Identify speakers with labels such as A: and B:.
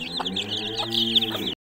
A: うん。